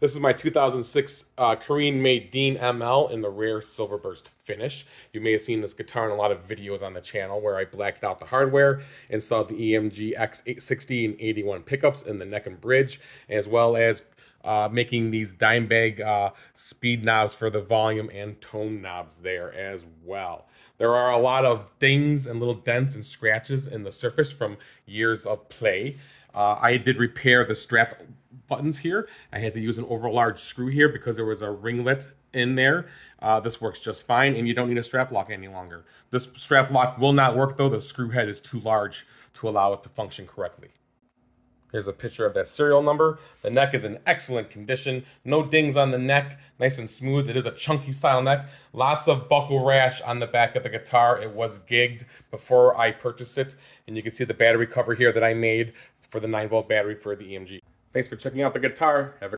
This is my 2006 uh, Korean-made Dean ML in the rare Silverburst finish. You may have seen this guitar in a lot of videos on the channel where I blacked out the hardware, installed the EMG X860 and 81 pickups in the neck and bridge, as well as uh, making these Dimebag uh, speed knobs for the volume and tone knobs there as well. There are a lot of dings and little dents and scratches in the surface from years of play. Uh, I did repair the strap buttons here. I had to use an overlarge screw here because there was a ringlet in there. Uh, this works just fine and you don't need a strap lock any longer. This strap lock will not work though. The screw head is too large to allow it to function correctly. Here's a picture of that serial number. The neck is in excellent condition. No dings on the neck, nice and smooth. It is a chunky style neck. Lots of buckle rash on the back of the guitar. It was gigged before I purchased it. And you can see the battery cover here that I made for the 9 volt battery for the EMG. Thanks for checking out the guitar. Have a